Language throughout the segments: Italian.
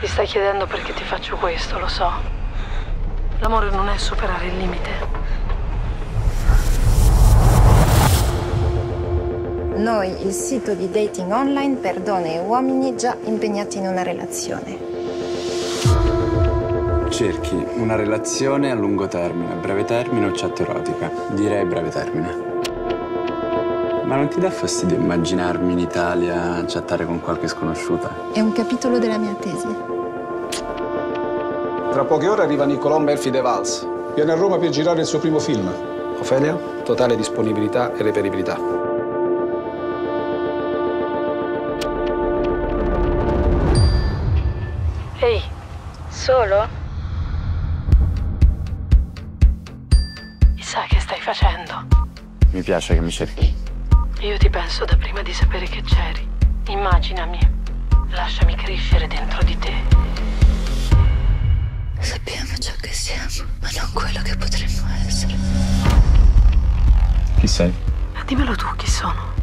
Ti stai chiedendo perché ti faccio questo, lo so. L'amore non è superare il limite. Noi, il sito di dating online per donne e uomini già impegnati in una relazione. Cerchi una relazione a lungo termine, a breve termine o chat erotica? Direi breve termine. Ma non ti dà fastidio immaginarmi in Italia a chattare con qualche sconosciuta? È un capitolo della mia tesi. Tra poche ore arriva Niccolò Melfi De Vals. Viene a Roma per girare il suo primo film. Ofelia, totale disponibilità e reperibilità. Ehi, solo? Chissà che stai facendo. Mi piace che mi cerchi. Io ti penso da prima di sapere che c'eri. Immaginami. Lasciami crescere dentro di te. Sappiamo ciò che siamo, ma non quello che potremmo essere. Chi sei? Dimmelo tu chi sono.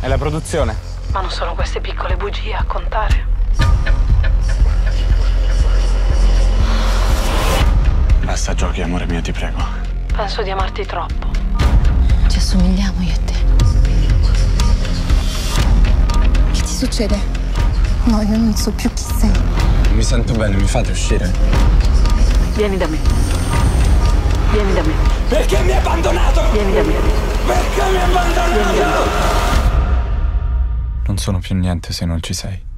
È la produzione. Ma non sono queste piccole bugie a contare. Basta giochi, amore mio, ti prego. Penso di amarti troppo. Ci assomigliamo io e te. Che ti succede? No, io non so più chi sei. Mi sento bene, mi fate uscire? Vieni da me. Vieni da me. Perché mi hai abbandonato? Vieni da me. Perché mi hai abbandonato? Non sono più niente se non ci sei.